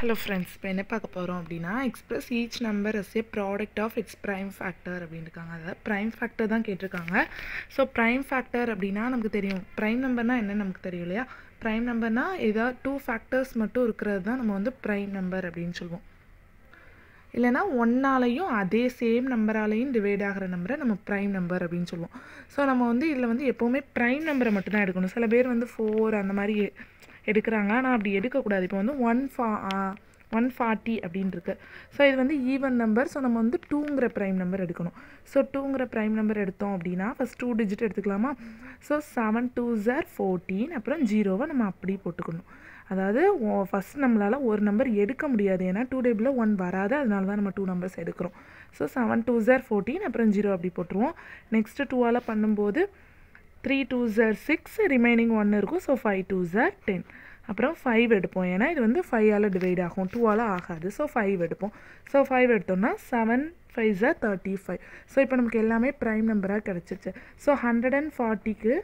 Hello friends இப்போ என்ன பார்க்க போகிறோம் அப்படின்னா express each number as a product of its prime factor அப்படின்னு இருக்காங்க அதாவது ப்ரைம் ஃபேக்டர் தான் கேட்டிருக்காங்க. ஸோ ப்ரைம் ஃபேக்டர் அப்படின்னா நமக்கு தெரியும். ப்ரைம் நம்பர்னால் என்ன நமக்கு தெரியும் இல்லையா? ப்ரைம் நம்பர்னால் ஏதாவது டூ ஃபேக்டர்ஸ் மட்டும் இருக்கிறது தான் நம்ம வந்து ப்ரைம் நம்பர் அப்படின்னு சொல்லுவோம். இல்லைனா ஒன்னாலையும் அதே சேம் நம்பராலையும் டிவைட் ஆகிற நம்பரை நம்ம ப்ரைம் நம்பர் அப்படின்னு சொல்லுவோம். ஸோ நம்ம வந்து இதில் வந்து எப்போவுமே ப்ரைம் நம்பரை மட்டும்தான் எடுக்கணும். சில பேர் வந்து ஃபோர் அந்த மாதிரி எடுக்கிறாங்க. ஆனால் அப்படி எடுக்கக்கூடாது. இப்போ வந்து ஒன் ஃபா ஒன் ஃபார்ட்டி அப்படின்னு இருக்கு ஸோ இது வந்து ஈவன் நம்பர் ஸோ நம்ம வந்து டூங்கிற ப்ரைம் நம்பர் எடுக்கணும். ஸோ டூங்கிற ப்ரைம் நம்பர் எடுத்தோம் அப்படின்னா ஃபஸ்ட் டூ டிஜிட் எடுத்துக்கலாமா? ஸோ செவன் டூ ஜார் ஃபோர்டீன் அப்புறம் ஜீரோவை நம்ம அப்படி போட்டுக்கணும். அதாவது ஃபஸ்ட் நம்மளால் ஒரு நம்பர் எடுக்க முடியாது. ஏன்னா டூ டேபிளில் ஒன் வராது. அதனால தான் நம்ம டூ நம்பர்ஸ் எடுக்கிறோம். ஸோ செவன் டூ ஜார் ஃபோர்டீன் அப்புறம் ஜீரோ அப்படி போட்டுருவோம். நெக்ஸ்ட்டு டூவால் பண்ணும்போது த்ரீ டூ ஜார் சிக்ஸ் ரிமைனிங் ஒன் இருக்கும். ஸோ ஃபைவ் டூ ஜார் டென் அப்புறம் ஃபைவ் எடுப்போம். ஏன்னா இது வந்து ஃபைவால் டிவைட் ஆகும். டூவால் ஆகாது. ஸோ ஃபைவ் எடுப்போம். ஸோ ஃபைவ் எடுத்தோம்னா செவன் ஃபைவ் ஜார் தேர்ட்டி ஃபைவ் ஸோ இப்போ நமக்கு எல்லாமே ப்ரைம் நம்பராக கிடச்சிருச்சு. ஸோ ஹண்ட்ரட் அண்ட் ஃபார்ட்டிக்கு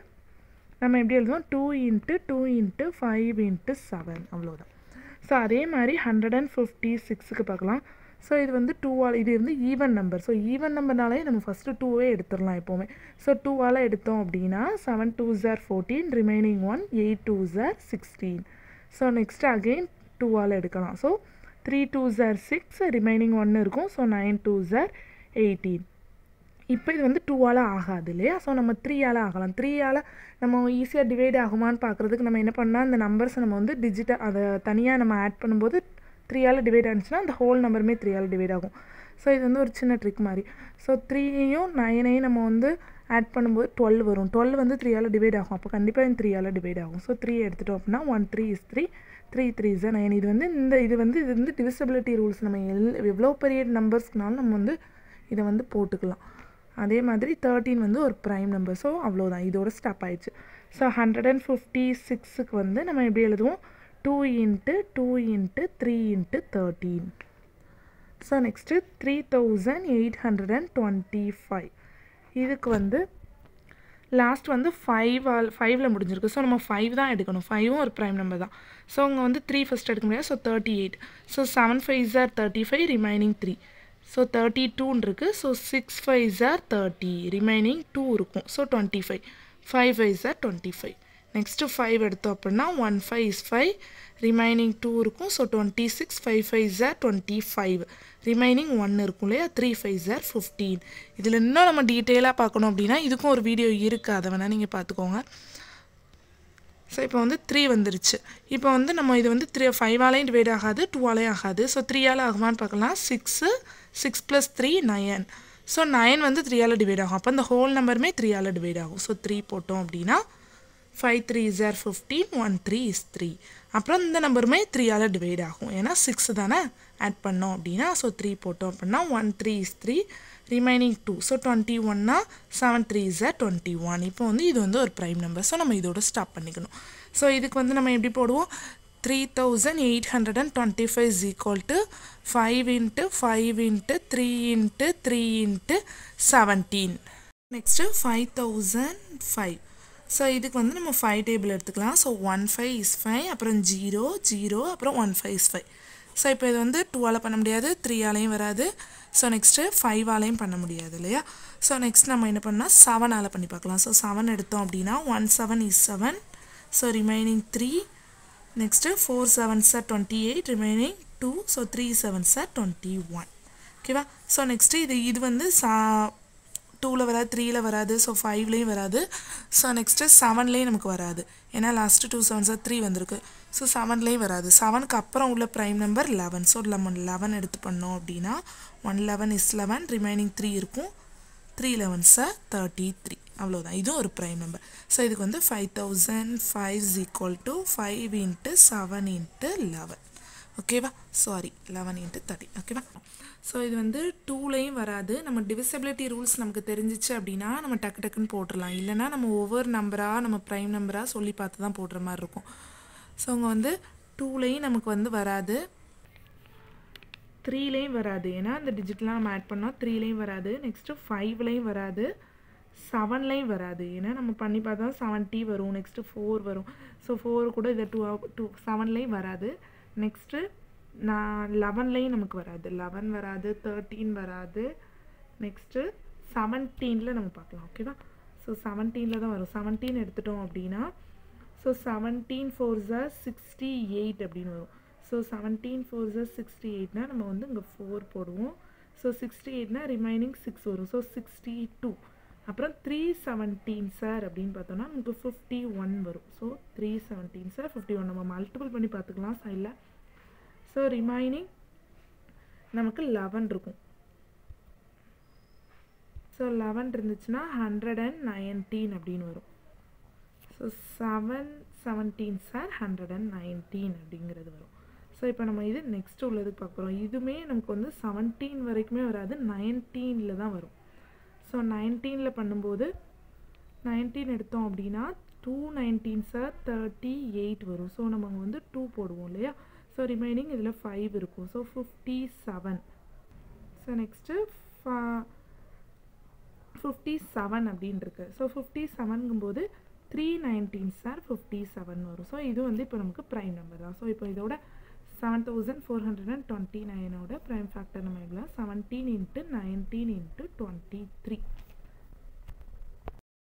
நம்ம எப்படி எழுதுவோம்? Two into two into five into seven அவ்வளோதான் ஸோ அதே மாதிரி ஹண்ட்ரட் அண்ட் ஃபிஃப்டி சிக்ஸுக்கு பார்க்கலாம். ஸோ இது வந்து டூவால் இது வந்து ஈவன் நம்பர் ஸோ ஈவன் நம்பர்னாலே நம்ம ஃபஸ்ட்டு டூவே எடுத்துடலாம் எப்போவுமே. ஸோ டூவால் எடுத்தோம் அப்படின்னா seven two jar fourteen remaining one eight two jar sixteen so next again டூவால் எடுக்கலாம். ஸோ த்ரீ டூ ஜார் சிக்ஸ் ரிமைனிங் ஒன்று இருக்கும். ஸோ நைன் டூ ஜார் எயிட்டீன் இப்போ இது வந்து டூவால் ஆகாது இல்லையா? ஸோ நம்ம த்ரீயால் ஆகலாம். த்ரீயால் நம்ம ஈஸியாக டிவைட் ஆகுமான்னு பார்க்குறதுக்கு நம்ம என்ன பண்ணால் அந்த நம்பர்ஸை நம்ம வந்து டிஜிட்டல் அதை தனியாக நம்ம ஆட் பண்ணும்போது த்ரீயால் டிவைட் ஆனிச்சுன்னா அந்த ஹோல் நம்பருமே த்ரீயால் டிவைட் ஆகும். ஸோ இது வந்து ஒரு சின்ன ட்ரிக் மாதிரி. ஸோ த்ரீயையும் நைனையும் நம்ம வந்து ஆட் பண்ணும்போது டுவெல் வரும். டுவெல் வந்து த்ரீயால் டிவைட் ஆகும். அப்போ கண்டிப்பாக இந்த த்ரீயால் டிவைட் ஆகும். ஸோ த்ரீ எடுத்துட்டோம் அப்படின்னா one three is three three three is nine இது வந்து இந்த இது வந்து இது வந்து டிவிசபிலிட்டி ரூல்ஸ் நம்ம எல் எவ்வளோ பெரிய நம்பர்ஸ்னாலும் நம்ம வந்து இதை வந்து போட்டுக்கலாம். அதே மாதிரி தேர்ட்டீன் வந்து ஒரு ப்ரைம் நம்பர் ஸோ அவ்வளோதான். இதோட ஸ்டாப் ஆயிடுச்சு. ஸோ ஹண்ட்ரட் அண்ட் ஃபிஃப்டி சிக்ஸுக்கு வந்து நம்ம எப்படி எழுதுவோம்? Two into two into three into thirteen so next three thousand eight hundred and twenty five இதுக்கு வந்து லாஸ்ட் வந்து ஃபைவ் ஆல் ஃபைவ்ல முடிஞ்சிருக்கு. ஸோ நம்ம ஃபைவ் தான் எடுக்கணும். ஃபைவும் ஒரு ப்ரைம் நம்பர் தான். ஸோ அங்கே வந்து த்ரீ ஃபஸ்ட் எடுக்க முடியாது. So thirty eight so seven five jar thirty five remaining three so thirty டூன் இருக்குது ஸோ சிக்ஸ் ஃபைவ் ஜார் தேர்ட்டி ரிமைனிங் டூ இருக்கும். So twenty five five five jar twenty five next five எடுத்தோம் அப்படின்னா one five is five remaining two இருக்கும். So twenty six five five jar twenty five remaining one இருக்கும் இல்லையா? Three five jar fifteen இதில் இன்னும் நம்ம டீட்டெயிலாக பார்க்கணும் அப்படின்னா இதுக்கும் ஒரு வீடியோ இருக்குது. அதை வேணால் நீங்கள் பார்த்துக்கோங்க. ஸோ இப்போ வந்து த்ரீ வந்துருச்சு. இப்போ வந்து நம்ம இது வந்து த்ரீ ஃபைவாலையும் டிவைட் ஆகாது டூவாலையும் ஆகாது. ஸோ த்ரீயால் ஆகுமான்னு பார்க்கலாம். Six six plus three nine so nine வந்து த்ரீயால் டிவைட் ஆகும். அப்போ இந்த ஹோல் நம்பருமே த்ரீயால் டிவைட் ஆகும். ஸோ த்ரீ போட்டோம் அப்படின்னா five three jar fifteen one three is three அப்புறம் இந்த நம்பருமே த்ரீயால் டிவைட் ஆகும். ஏன்னா சிக்ஸ் தானே ஆட் பண்ணோம் அப்படின்னா ஸோ த்ரீ போட்டோம் அப்படின்னா one three is three remaining two so twenty ஒன்னா செவன் த்ரீ ஜார் டுவெண்ட்டி ஒன் இப்போ வந்து இது வந்து ஒரு ப்ரைம் நம்பர் ஸோ நம்ம இதோட ஸ்டாப் பண்ணிக்கணும். ஸோ இதுக்கு வந்து நம்ம எப்படி போடுவோம்? Three thousand eight hundred and twenty five is equal to five into five into three into three into seventeen next five thousand five so இதுக்கு வந்து நம்ம ஃபைவ் டேபிள் எடுத்துக்கலாம். So one five is five அப்புறம் zero zero அப்புறம் one five is five so இப்போ இது வந்து டூவால் பண்ண முடியாது த்ரீயாலையும் வராது. ஸோ நெக்ஸ்ட்டு ஃபைவாலையும் பண்ண முடியாது இல்லையா? ஸோ நெக்ஸ்ட் நம்ம என்ன பண்ணால் செவனால் பண்ணி பார்க்கலாம். ஸோ செவன் எடுத்தோம் அப்படின்னா one seven is seven so remaining three next four seven sir twenty eight remaining two so three seven sir twenty one ஓகேவா ஸோ நெக்ஸ்ட்டு இது இது வந்து சா டூவில் வராது த்ரீயில் வராது ஸோ ஃபைவ்லேயும் வராது. ஸோ நெக்ஸ்ட்டு செவன்லேயும் நமக்கு வராது. ஏன்னா லாஸ்ட்டு டூ செவன்ஸாக த்ரீ வந்திருக்கு. ஸோ செவன்லேயும் வராது. செவனுக்கு அப்புறம் உள்ள prime number eleven so eleven eleven எடுத்து பண்ணோம் அப்படின்னா one eleven is eleven remaining three இருக்கும். த்ரீ லெவன்ஸை தேர்ட்டி த்ரீ அவ்வளோதான் இதுவும் ஒரு ப்ரைம் நம்பர் ஸோ இதுக்கு வந்து five thousand five is equal to five into seven into eleven ஓகேவா சாரி லெவன் இன்ட்டு தேர்ட்டி ஓகேவா ஸோ இது வந்து டூலையும் வராது. நம்ம டிவிசபிலிட்டி ரூல்ஸ் நமக்கு தெரிஞ்சிச்சு அப்படின்னா நம்ம டக்கு டக்குன்னு போட்டுடலாம். இல்லைன்னா நம்ம ஒவ்வொரு நம்பராக நம்ம ப்ரைம் நம்பராக சொல்லி பார்த்து தான் போடுற மாதிரி இருக்கும். ஸோ அவங்க வந்து டூலையும் நமக்கு வந்து வராது. த்ரீலேயும் வராது. ஏன்னா அந்த டிஜிட்லாம் நம்ம ஆட் பண்ணால் த்ரீலேயும் வராது. நெக்ஸ்ட்டு ஃபைவ்லேயும் வராது. செவன்லேயும் வராது. ஏன்னா நம்ம பண்ணி பார்த்தா செவன்ட்டி வரும். நெக்ஸ்ட்டு ஃபோர் வரும். ஸோ ஃபோர் கூட இதை டூ டூ செவன்லேயும் வராது. நெக்ஸ்ட்டு நான் லெவன்லேயும் நமக்கு வராது. லெவன் வராது தேர்ட்டீன் வராது. நெக்ஸ்ட்டு செவன்டீனில் நம்ம பார்க்கலாம் ஓகேவா ஸோ செவன்டீனில் தான் வரும். செவன்டீன் எடுத்துட்டோம் அப்படின்னா ஸோ செவன்டீன் ஃபோர் ஜார் சிக்ஸ்டி எயிட் அப்படின்னு வரும். ஸோ செவன்டீன் ஃபோர் ஜார் சிக்ஸ்டி எயிட்னா நம்ம வந்து இங்கே ஃபோர் போடுவோம். ஸோ சிக்ஸ்டி எயிட்னா ரிமைனிங் சிக்ஸ் வரும். ஸோ சிக்ஸ்டி டூ அப்புறம் த்ரீ செவன்டீன் சார் அப்படின்னு பார்த்தோன்னா நமக்கு ஃபிஃப்டி ஒன் வரும். ஸோ த்ரீ செவன்டீன் சார் ஃபிஃப்டி ஒன் நம்ம மல்டிபிள் பண்ணி பார்த்துக்கலாம் சைடில் ஸோ ரிமைனிங் நமக்கு லெவன் இருக்கும். ஸோ லெவன் இருந்துச்சுன்னா ஹண்ட்ரட் அண்ட் நைன்டீன் அப்படின்னு வரும். ஸோ செவன் செவன்டீன் சார் ஹண்ட்ரட் அண்ட் நைன்டீன் அப்படிங்கிறது வரும். ஸோ இப்போ நம்ம இது நெக்ஸ்ட் உள்ளதுக்கு பார்க்குறோம். இதுவுமே நமக்கு வந்து செவன்டீன் வரைக்குமே வராது. நைன்டீனில் தான் வரும். ஸோ நைன்டீனில் பண்ணும்போது நைன்டீன் எடுத்தோம் அப்படின்னா டூ நைன்டீன் சார் தேர்ட்டி எயிட் வரும். ஸோ நம்ம வந்து டூ போடுவோம் இல்லையா? ஸோ ரிமைனிங் இதில் ஃபைவ் இருக்கும். So fifty seven so next fifty seven அப்படின்னு இருக்கு ஸோ ஃபிஃப்டி செவனுங்கும்போது த்ரீ நைன்டீன் சார் ஃபிஃப்டி செவன் வரும். ஸோ இது வந்து இப்போ நமக்கு ப்ரைம் நம்பர் தான். ஸோ இப்போ இதோட seven thousand four hundred and twenty நைனோட prime factor நம்ம எவ்வளோ seventeen into nineteen into twenty three